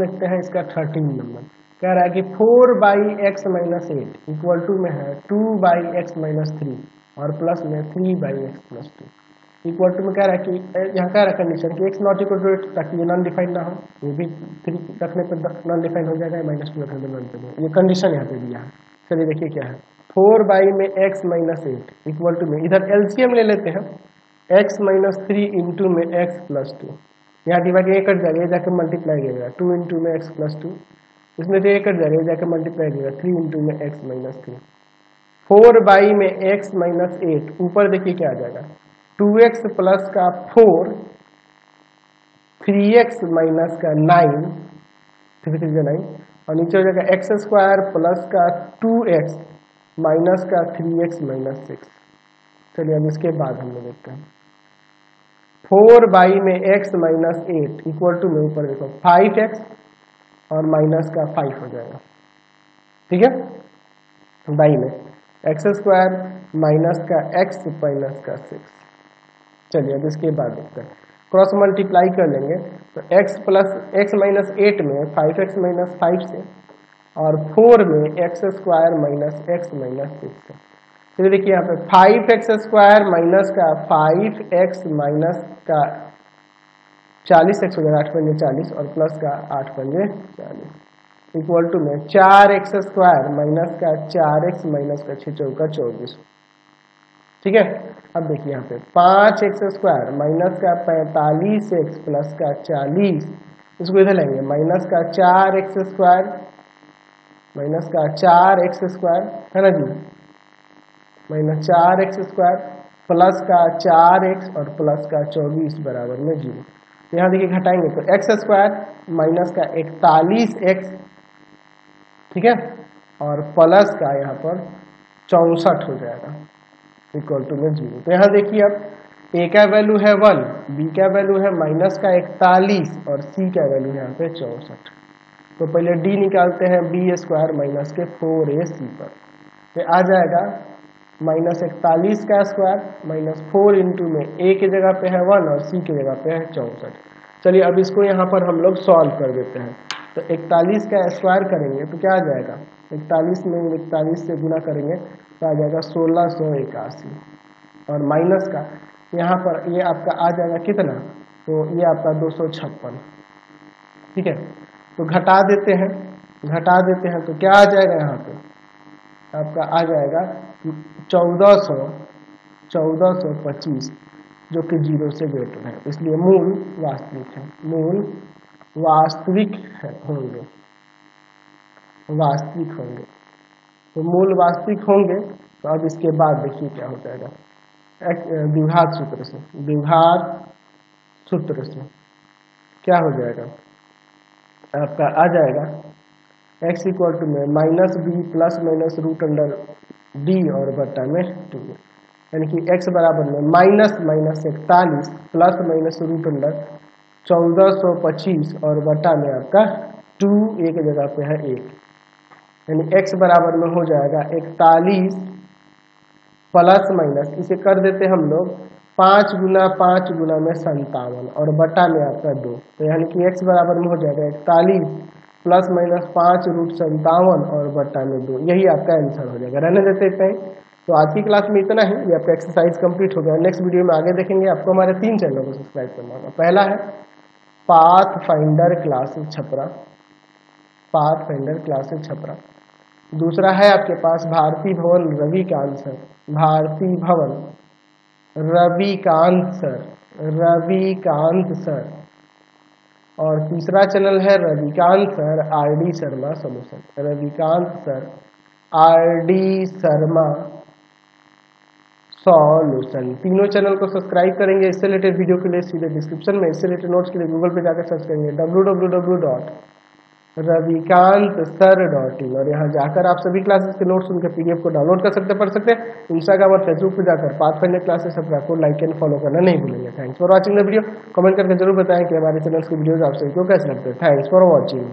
देखते हैं इसका थर्टीन नंबर कह रहा है कि four by x minus eight equal to में है two by x minus three और प्लस में three by x plus two equal to में कह रहा है कि यहाँ कह रहा है कंडीशन कि x not equal to eight ताकि ये नॉन डिफाइंड ना हो। ये भी थ्री रखने पर नॉन डिफाइंड हो जाएगा माइनस टू रखने पर नॉन डिफाइंड ये कंडीशन यहाँ पे दिया है। चलिए देखिए क्या है। फोर बाई में x minus eight equal to में, इधर एलसीएम ले लेते हैं। एक्स माइनस थ्री इंटू में एक्स प्लस टू यहाँ दिमाग ये कट जाएगा ये जाकर मल्टीप्लाई करेगा टू इंटू में एक्स प्लस टू इसमें तो ये कट जाएगा ये जाकर मल्टीप्लाई करेगा थ्री इंटू में x minus three four by में एक्स माइनस एट ऊपर देखिए क्या आ जाएगा। टू एक्स प्लस का फोर थ्री एक्स माइनस का नाइन थ्री थ्री नाइन और नीचे हो जाएगा एक्स स्क्वायर प्लस का टू एक्स माइनस का थ्री एक्स माइनस सिक्स चलिए अब इसके बाद हम लोग देखते हैं। फोर बाई में x minus eight equal to में ऊपर देखो फाइव एक्स और माइनस का फाइव हो जाएगा। ठीक है? बाई में एक्स स्क्वायर माइनस का एक्स माइनस का सिक्स चलिए, अब इसके बाद देखते हैं। क्रॉस मल्टीप्लाई कर लेंगे। तो x plus x minus eight में फाइव एक्स माइनस फाइव से और फोर में x square minus x minus six से। चलिए देखिए यहाँ पे फाइव एक्स स्क्वायर माइनस का फाइव एक्स माइनस का चालीस एक्स हो जाएगा, आठ पंजे चालीस और प्लस का आठ पंजे चालीस। इक्वल टू में चार एक्स स्क्वायर माइनस का चार एक्स माइनस का छः चौका चौबीस। ठीक है? अब देखिए यहाँ पे पाँच एक्स स्क्वायर माइनस का पैंतालीस एक्स प्लस का चालीस। इसको इधर लेंगे माइनस का चार एक्स स्क्वायर माइनस का चार एक्स स्क्वायर है ना जी? माइनस चार एक्स स्क्वायर प्लस का चार एक्स और प्लस का चौबीस बराबर में ज़ीरो। तो यहाँ देखिए घटाएँगे तो एक्स स्क्वायर माइनस का इकतालीस एक्स, ठीक है? और प्लस का यहाँ पर चौंसठ हो जाएगा इक्वल टू में ज़ीरो। तो यहाँ देखिए अब ए का वैल्यू है वन बी का वैल्यू है माइनस का इकतालीस और सी का वैल्यू यहाँ पे चौसठ। तो पहले डी निकालते हैं बी स्क्वायर माइनस के फोर ए सी पर। तो आ जाएगा माइनस इकतालीस का स्क्वायर, माइनस फोर इंटू में ए की जगह पे है वन और सी की जगह पे है चौंसठ। चलिए अब इसको यहाँ पर हम लोग सॉल्व कर देते हैं। तो इकतालीस का स्क्वायर करेंगे तो क्या आ जाएगा? इकतालीस में इकतालीस से गुना करेंगे तो आ जाएगा सोलह सौ इक्यासी। और माइनस का, यहाँ पर ये आपका आ जाएगा कितना? तो ये आपका दो सौ छप्पन। ठीक है? तो घटा देते हैं, घटा देते हैं तो क्या आ जाएगा यहाँ पे? आपका आ जाएगा चौदह सौ चौदह सौ पच्चीस, जो कि ज़ीरो से ग्रेटर है। इसलिए मूल वास्तविक है। मूल वास्तविक होंगे। वास्तविक होंगे। तो मूल वास्तविक होंगे तो अब इसके बाद देखिए क्या हो जाएगा। विभाग सूत्र से। विभाग सूत्र से। क्या हो जाएगा? आपका आ जाएगा x इक्वल टू में minus B plus minus root under D और बट्टा में टू यानी कि x बराबर में माइनस माइनस इकतालीस प्लस माइनस रूट अंडर चौदह सौ पच्चीस और बट्टा में आपका टू एक जगह पे है एक. यानी x बराबर में हो जाएगा इकतालीस प्लस माइनस इसे कर देते हम लोग पाँच गुना पाँच गुना में संतावन और बटा में आपका दो. तो यानी कि x बराबर में हो जाएगा इकतालीस प्लस माइनस पाँच रूट संतावन और बट्टा में दो। यही आपका आंसर हो जाएगा। रहने देते इतना ही तो आज की क्लास में इतना ही। ये आपका एक्सरसाइज कंप्लीट हो गया। नेक्स्ट वीडियो में आगे देखेंगे। आपको हमारे तीन चैनल को सब्सक्राइब करना होगा। पहला है path finder classes Chhapra. Path finder classes Chhapra. दूसरा है आपके पास भारती भवन रविकांत सर भारती भवन। रविकांत सर रविकांत सर और तीसरा चैनल है Ravikant sir, R D Sharma solution. Ravikant sir, R D Sharma solution. तीनों चैनल को सब्सक्राइब करेंगे इससे रिलेटेड वीडियो के लिए सीधे डिस्क्रिप्शन में। इससे रिलेटेड नोट्स के लिए गूगल पे जाकर सर्च करेंगे W W W dot Ravikant sir dot in. और यहाँ जाकर आप सभी क्लासेस के नोट्स उनके पीडीएफ को डाउनलोड कर सकते, पढ़ सकते। हैं इंस्टाग्राम और फेसबुक पर जाकर पाथ फाइंडर क्लासेस अपना को लाइक एंड फॉलो करना नहीं भूलेंगे। Thanks for watching the video comment करके ज़रूर बताएँ कि हमारे चैनल्स की वीडियोज़ सभी को कैसे लगते हैं। Thanks for watching